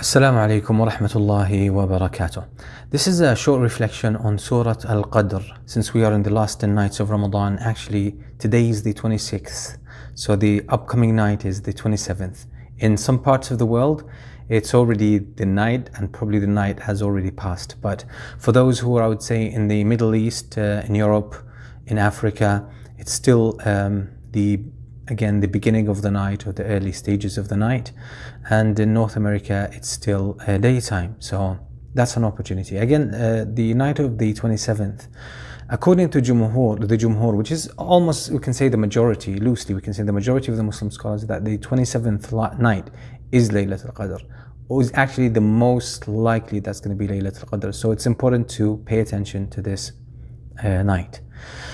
Assalamu alaikum wa rahmatullahi wa barakatuh. This is a short reflection on Surah Al Qadr. Since we are in the last 10 nights of Ramadan, actually, today is the 26th, so the upcoming night is the 27th. In some parts of the world, it's already the night, and probably the night has already passed. But for those who are, I would say, in the Middle East, uh, in Europe, in Africa, it's still um, the again the beginning of the night or the early stages of the night. And in north america it's still uh, daytime. So that's an opportunity. Again uh, the night of the 27th according to jumhur the jumhur which is almost we can say the majority loosely we can say the majority of the muslim scholars that the 27th night is laylatul qadr is actually the most likely that's going to be laylatul qadr. So it's important to pay attention to this uh, night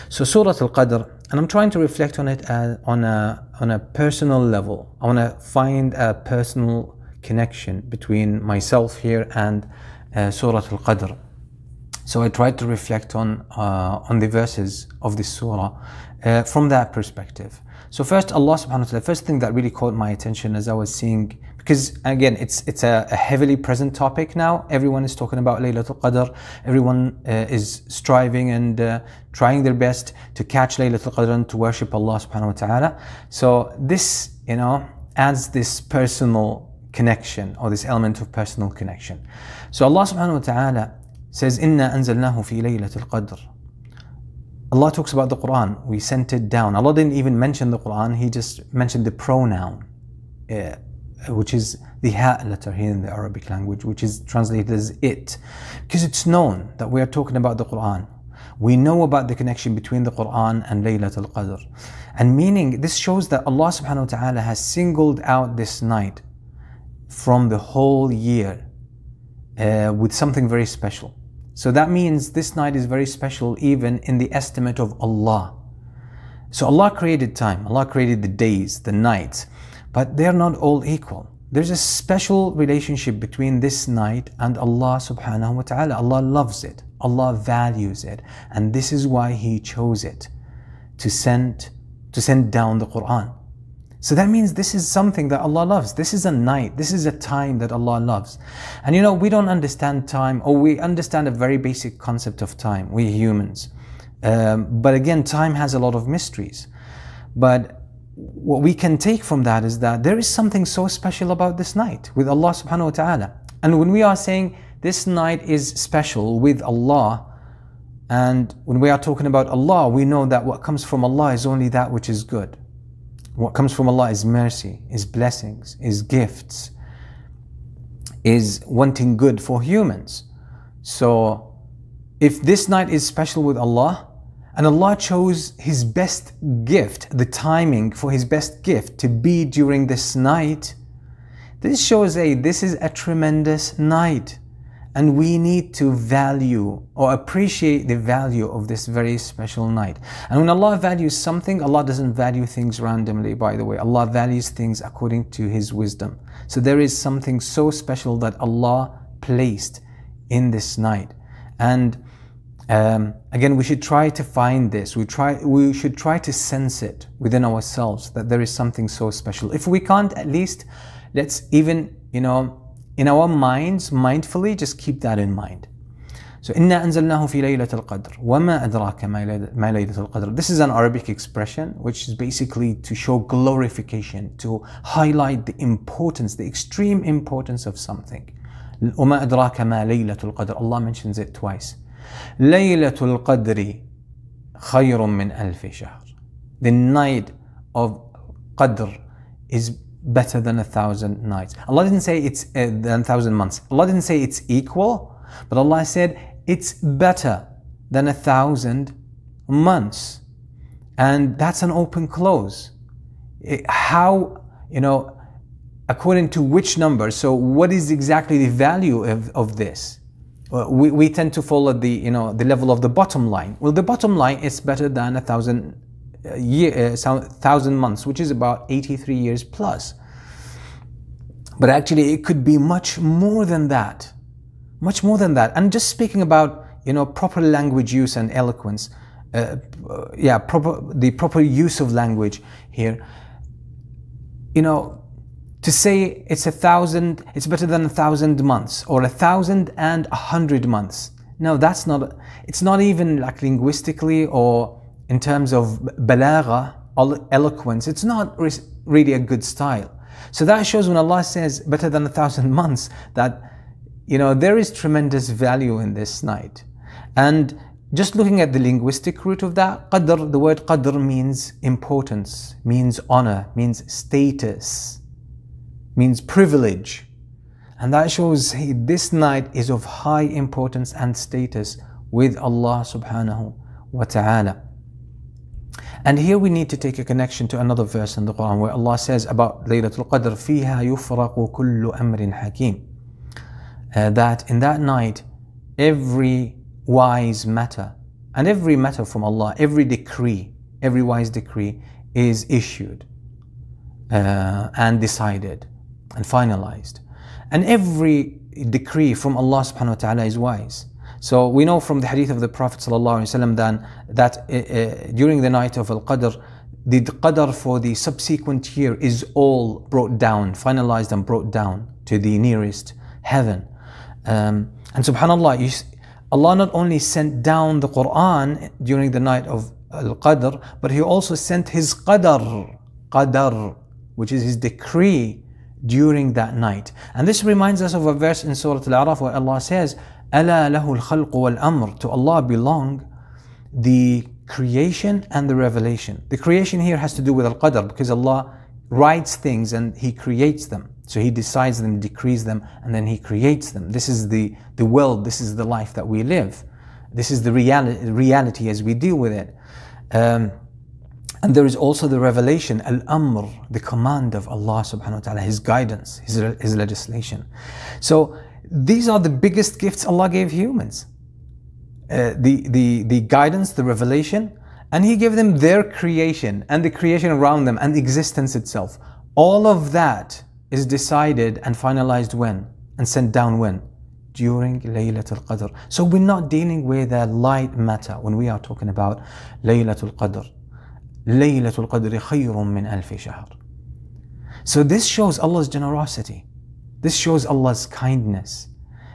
so surah al-qadr and I'm trying to reflect on it as, on a on a personal level. I want to find a personal connection between myself here and uh, Surah Al-Qadr. So I tried to reflect on uh, on the verses of this surah uh, from that perspective. So first, Allah Subhanahu wa Taala. First thing that really caught my attention as I was seeing because again it's it's a, a, heavily present topic now. Everyone is talking about Laylatul Qadr. Everyone uh, is striving and uh, trying their best to catch Laylatul Qadr and to worship Allah subhanahu wa ta'ala. So this you know adds this personal connection or this element of personal connection. So Allah subhanahu wa ta'ala says inna anzalnahu fi laylatul qadr. Allah talks about the Quran. We sent it down. Allah didn't even mention the Quran. He just mentioned the pronoun uh, which is the ha letter here in the Arabic language, which is translated as it, because it's known that we are talking about the Quran. We know about the connection between the Quran and Laylatul Qadr. And meaning, this shows that Allah subhanahu wa ta'ala has singled out this night from the whole year uh, with something very special. So that means this night is very special even in the estimate of Allah. So Allah created time, Allah created the days, the nights but they're not all equal. There's a special relationship between this night and Allah subhanahu wa ta'ala. Allah loves it. Allah values it. And this is why He chose it to send, to send down the Quran. So that means this is something that Allah loves. This is a night. This is a time that Allah loves. And you know, we don't understand time, or we understand a very basic concept of time, we humans. Um, but again, time has a lot of mysteries. But what we can take from that is that there is something so special about this night with Allah subhanahu wa ta'ala. And when we are saying this night is special with Allah, and when we are talking about Allah, we know that what comes from Allah is only that which is good. What comes from Allah is mercy, is blessings, is gifts, is wanting good for humans. So if this night is special with Allah, and Allah chose His best gift, the timing for His best gift to be during this night. This shows a this is a tremendous night. And we need to value or appreciate the value of this very special night. And when Allah values something, Allah doesn't value things randomly, by the way. Allah values things according to His wisdom. So there is something so special that Allah placed in this night. And um, again, we should try to find this. We try. We should try to sense it within ourselves that there is something so special. If we can't, at least let's even you know in our minds mindfully just keep that in mind. So إنا أنزلناه في ليلة القدر وما أدراك ما ليلة القدر. This is an Arabic expression which is basically to show glorification, to highlight the importance, the extreme importance of something. وما أدراك ما ليلة القدر. Allah mentions it twice. ليلة القدر خير من ألف شهر. The night of Qadr is better than a thousand nights. Allah didn't say it's uh, than a thousand months. Allah didn't say it's equal, but Allah said it's better than a thousand months. And that's an open close. It, how, you know, according to which number? So what is exactly the value of, of this? We, we tend to follow the you know the level of the bottom line. Well, the bottom line is better than a thousand uh, year, uh, thousand months, which is about 83 years plus. But actually, it could be much more than that, much more than that. And just speaking about you know proper language use and eloquence, uh, yeah, proper the proper use of language here. You know, to say it's a thousand, it's better than a thousand months or a thousand and a hundred months. No, that's not, it's not even like linguistically or in terms of balagha, eloquence, it's not really a good style. So that shows when Allah says better than a thousand months that you know there is tremendous value in this night. And just looking at the linguistic root of that, qadr, the word qadr means importance, means honor, means status, means privilege. And that shows hey, this night is of high importance and status with Allah subhanahu wa ta'ala. And here we need to take a connection to another verse in the Quran where Allah says about Laylatul Qadr, فِيهَا يُفْرَقُ كُلُّ أَمْرٍ حَكِيمٍ uh, That in that night, every wise matter, and every matter from Allah, every decree, every wise decree is issued uh, and decided and finalized. And every decree from Allah subhanahu wa ta'ala is wise. So we know from the hadith of the Prophet ﷺ then that uh, uh, during the night of Al-Qadr, the Qadr for the subsequent year is all brought down, finalized and brought down to the nearest heaven. Um, and subhanAllah, you, Allah not only sent down the Quran during the night of Al-Qadr, but He also sent His Qadr, Qadr, which is His decree during that night. And this reminds us of a verse in Surah Al-A'raf where Allah says, ألا له الخلق والأمر To Allah belong the creation and the revelation. The creation here has to do with Al-Qadr because Allah writes things and He creates them. So He decides them, decrees them, and then He creates them. This is the, the world, this is the life that we live. This is the reality, reality as we deal with it. Um, and there is also the revelation, al-amr, the command of Allah subhanahu wa ta'ala, His guidance, His, His legislation. So these are the biggest gifts Allah gave humans. Uh, the, the, the guidance, the revelation, and He gave them their creation and the creation around them and existence itself. All of that is decided and finalized when? And sent down when? During Laylatul Qadr. So we're not dealing with a light matter when we are talking about Laylatul Qadr. Laylatul Qadr khayrun min alfi shahr. So this shows Allah's generosity. This shows Allah's kindness.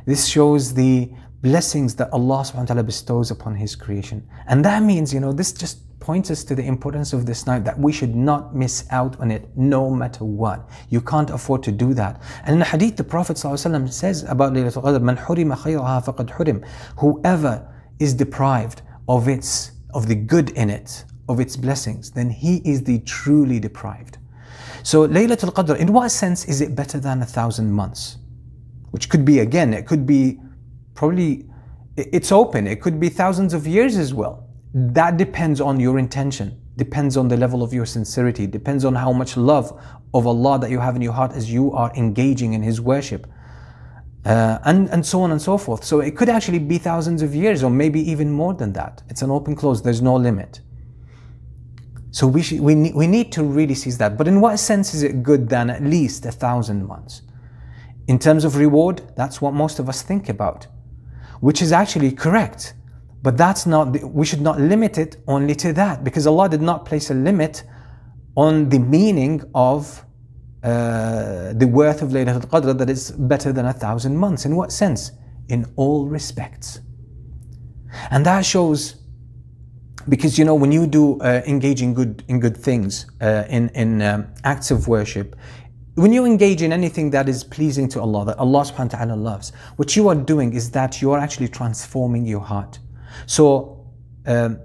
This shows the blessings that Allah subhanahu wa ta'ala bestows upon His creation. And that means, you know, this just points us to the importance of this night that we should not miss out on it no matter what. You can't afford to do that. And in the hadith, the Prophet ﷺ says about Laylatul Qadr, Man hurima khayraha faqad hurim. Whoever is deprived of its, of the good in it, of its blessings, then he is the truly deprived. So Laylatul Qadr, in what sense is it better than a thousand months? Which could be, again, it could be probably, it's open. It could be thousands of years as well. That depends on your intention, depends on the level of your sincerity, depends on how much love of Allah that you have in your heart as you are engaging in His worship. Uh, and, and so on and so forth. So it could actually be thousands of years or maybe even more than that. It's an open close, there's no limit. So we, should, we, need, we need to really seize that. But in what sense is it good than at least a thousand months? In terms of reward, that's what most of us think about, which is actually correct. But that's not, we should not limit it only to that because Allah did not place a limit on the meaning of uh, the worth of Laylatul Qadr that is better than a thousand months. In what sense? In all respects. And that shows because you know when you do uh, engage in good in good things uh, in in um, acts of worship when you engage in anything that is pleasing to Allah that Allah subhanahu wa ta'ala loves what you are doing is that you are actually transforming your heart. So um,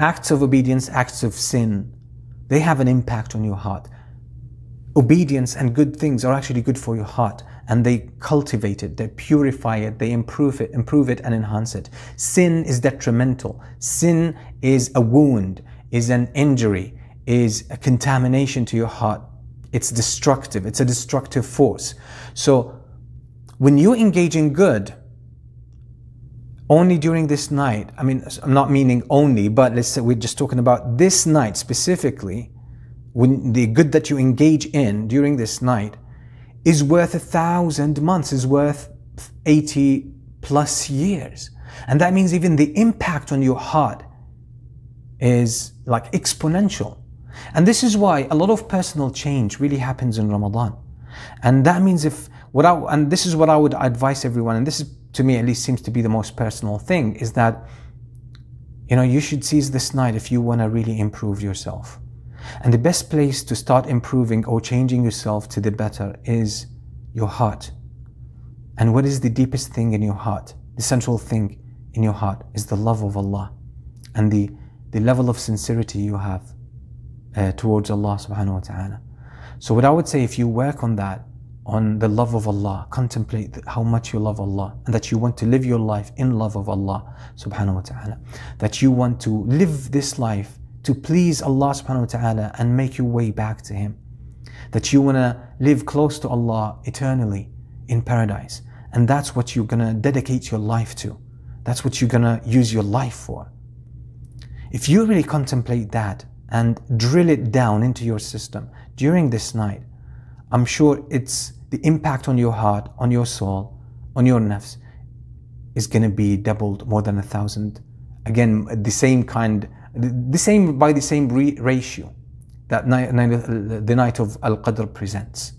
acts of obedience acts of sin they have an impact on your heart obedience and good things are actually good for your heart and they cultivate it, they purify it, they improve it, improve it and enhance it. Sin is detrimental. Sin is a wound, is an injury, is a contamination to your heart. It's destructive, it's a destructive force. So when you engage in good, only during this night, I mean, I'm not meaning only, but let's say we're just talking about this night specifically, when the good that you engage in during this night, is worth a thousand months, is worth 80 plus years. And that means even the impact on your heart is like exponential. And this is why a lot of personal change really happens in Ramadan. And that means if what I, and this is what I would advise everyone, and this is to me at least seems to be the most personal thing, is that you know you should seize this night if you want to really improve yourself. And the best place to start improving or changing yourself to the better is your heart. And what is the deepest thing in your heart? The central thing in your heart is the love of Allah and the, the level of sincerity you have uh, towards Allah subhanahu wa ta'ala. So what I would say if you work on that, on the love of Allah, contemplate how much you love Allah and that you want to live your life in love of Allah subhanahu wa ta'ala. That you want to live this life to please Allah subhanahu wa ta'ala and make your way back to Him. That you want to live close to Allah eternally in paradise. And that's what you're going to dedicate your life to. That's what you're going to use your life for. If you really contemplate that and drill it down into your system during this night, I'm sure it's the impact on your heart, on your soul, on your nafs is going to be doubled more than a thousand. Again, the same kind, the same by the same ratio that the night of Al Qadr presents.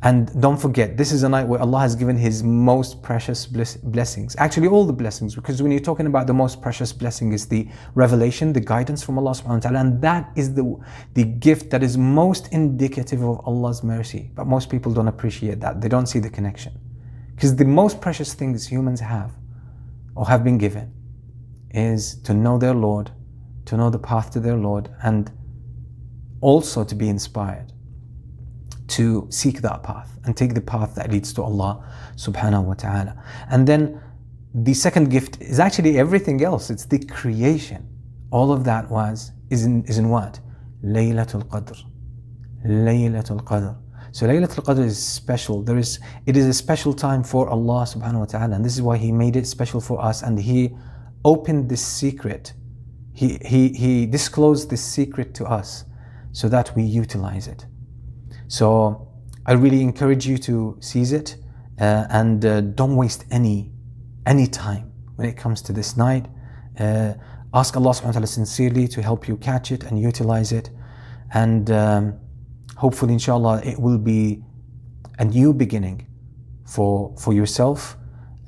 And don't forget, this is a night where Allah has given His most precious blessings. Actually, all the blessings, because when you're talking about the most precious blessing is the revelation, the guidance from Allah subhanahu wa ta'ala, and that is the, the gift that is most indicative of Allah's mercy. But most people don't appreciate that. They don't see the connection. Because the most precious things humans have or have been given is to know their Lord, to know the path to their Lord, and also to be inspired to seek that path and take the path that leads to Allah subhanahu wa ta'ala. And then the second gift is actually everything else. It's the creation. All of that was is in is in what? Laylatul Qadr. Laylatul Qadr. So Laylatul Qadr is special. There is it is a special time for Allah subhanahu wa ta'ala. And this is why He made it special for us and He opened this secret. He He He disclosed this secret to us so that we utilize it. So I really encourage you to seize it uh, and uh, don't waste any any time when it comes to this night. Uh, ask Allah subhanahu wa ta'ala sincerely to help you catch it and utilize it. And um, hopefully, inshallah, it will be a new beginning for, for yourself,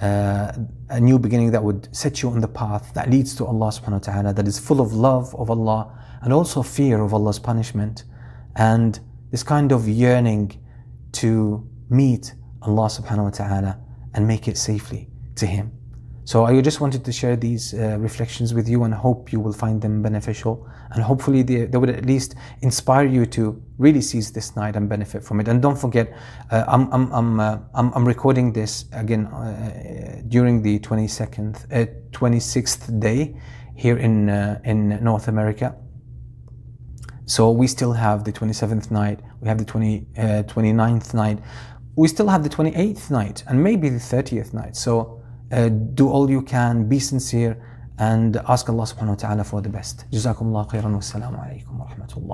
uh, a new beginning that would set you on the path that leads to Allah subhanahu wa ta'ala, that is full of love of Allah and also fear of Allah's punishment. And this kind of yearning to meet Allah subhanahu wa ta'ala and make it safely to Him. So I just wanted to share these uh, reflections with you and hope you will find them beneficial and hopefully they, they, would at least inspire you to really seize this night and benefit from it. And don't forget, uh, I'm, I'm, I'm, uh, I'm, I'm, recording this again uh, during the 22nd, 26th uh, day here in, uh, in North America. So we still have the 27th night, we have the 20, uh, 29th night, we still have the 28th night, and maybe the 30th night. So uh, do all you can, be sincere, and ask Allah subhanahu wa ta'ala for the best. Jazakumullah khairan wa Salamu Alaykum wa rahmatullah.